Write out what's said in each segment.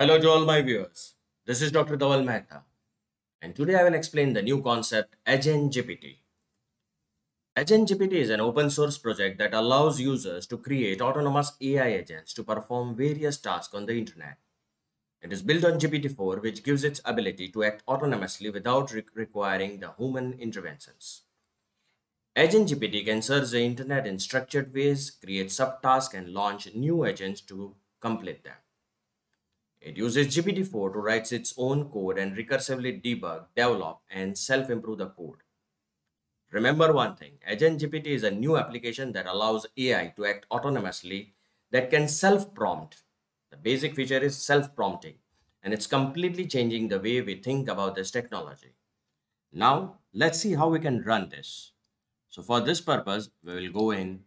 Hello to all my viewers. This is Dr. Dhaval Maheta, and today I will explain the new concept Agent GPT. Agent GPT is an open source project that allows users to create autonomous AI agents to perform various tasks on the internet. It is built on GPT-4, which gives its ability to act autonomously without re requiring the human interventions. Agent GPT can search the internet in structured ways, create subtasks, and launch new agents to complete them. It uses GPT-4 to write its own code and recursively debug, develop, and self-improve the code. Remember one thing, Agent GPT is a new application that allows AI to act autonomously that can self-prompt. The basic feature is self-prompting, and it's completely changing the way we think about this technology. Now, let's see how we can run this. So for this purpose, we will go in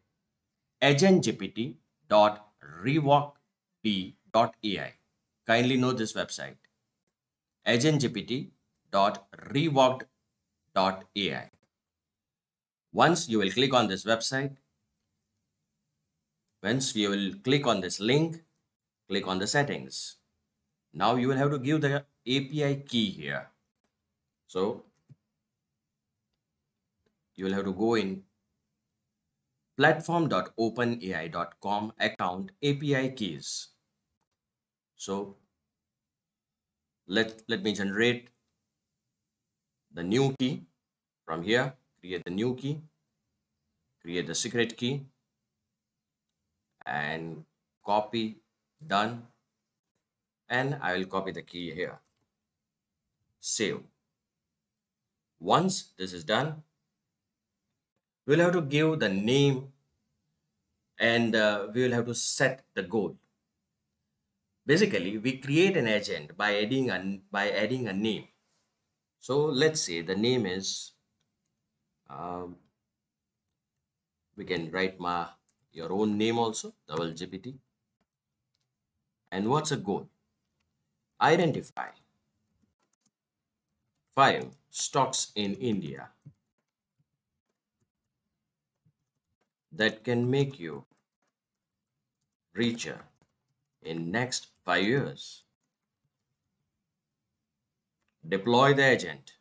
agentgpt.reworkd.ai. Kindly note this website agentgpt.reworkd.ai. Once you will click on this website, once you will click on this link, click on the settings. Now you will have to give the API key here. So you will have to go in platform.openai.com account API keys. So let, let me generate the new key from here, create the new key, create the secret key. And copy done. And I will copy the key here. Save. Once this is done, we'll have to give the name and uh, we will have to set the goal basically we create an agent by adding a by adding a name. So let's say the name is um, we can write my your own name also double gpt and what's a goal? Identify five stocks in india that can make you richer in next 5 years. Deploy the agent.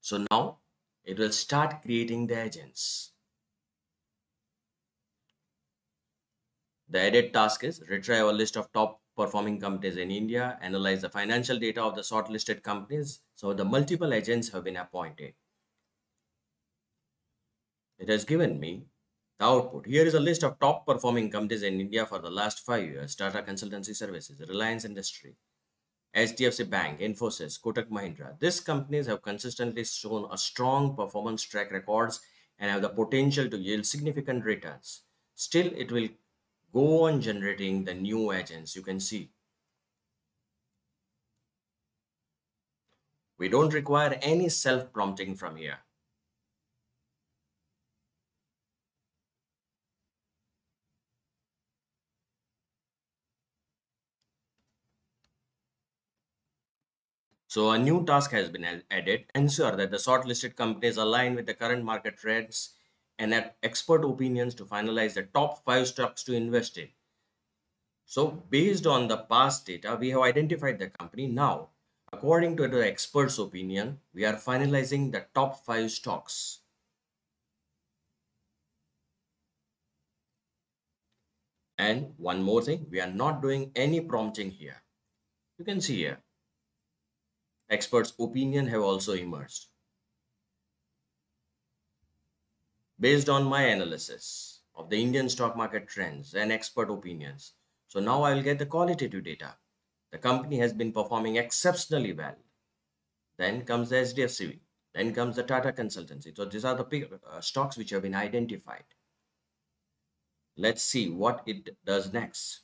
So now it will start creating the agents. The edit task is retrieve a list of top performing companies in India, analyze the financial data of the shortlisted companies. So the multiple agents have been appointed. It has given me the output. Here is a list of top performing companies in India for the last five years. Tata Consultancy Services, Reliance Industry, HDFC Bank, Infosys, Kotak Mahindra. These companies have consistently shown a strong performance track records and have the potential to yield significant returns. Still, it will go on generating the new agents you can see. We don't require any self-prompting from here. So a new task has been added. Ensure that the shortlisted companies align with the current market trends and expert opinions to finalize the top five stocks to invest in. So based on the past data, we have identified the company. Now, according to the expert's opinion, we are finalizing the top five stocks. And one more thing, we are not doing any prompting here. You can see here experts' opinion have also emerged. Based on my analysis of the Indian stock market trends and expert opinions, so now I will get the qualitative data. The company has been performing exceptionally well. Then comes the HDFC, then comes the Tata Consultancy. So these are the uh, stocks which have been identified. Let's see what it does next.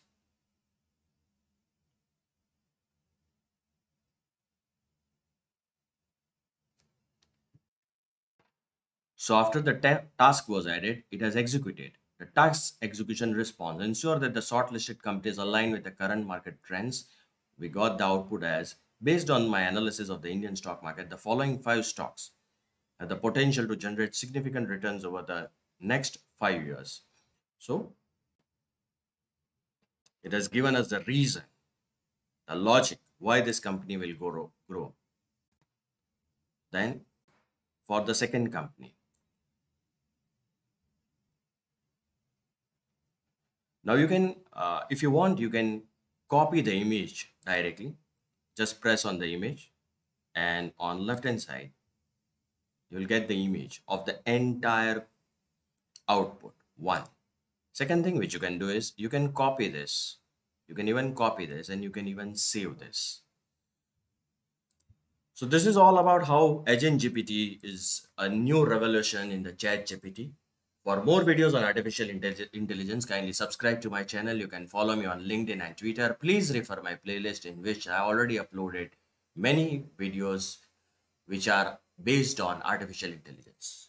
So after the task was added, it has executed. The task execution response ensure that the shortlisted companies align with the current market trends. We got the output as, based on my analysis of the Indian stock market, the following five stocks have the potential to generate significant returns over the next five years. So it has given us the reason, the logic why this company will grow. grow. Then for the second company, now you can, uh, if you want, you can copy the image directly. Just press on the image and on left hand side, you'll get the image of the entire output one. Second thing which you can do is you can copy this. You can even copy this and you can even save this. So this is all about how agent gpt is a new revolution in the chat gpt for more videos on artificial intelligence kindly subscribe to my channel. You can follow me on linkedin and twitter. Please refer my playlist in which i already uploaded many videos which are based on artificial intelligence